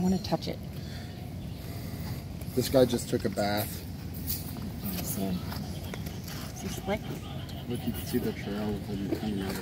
I want to touch it. This guy just took a bath. Let me see. Is he slick? Look, you can see the trail coming out of the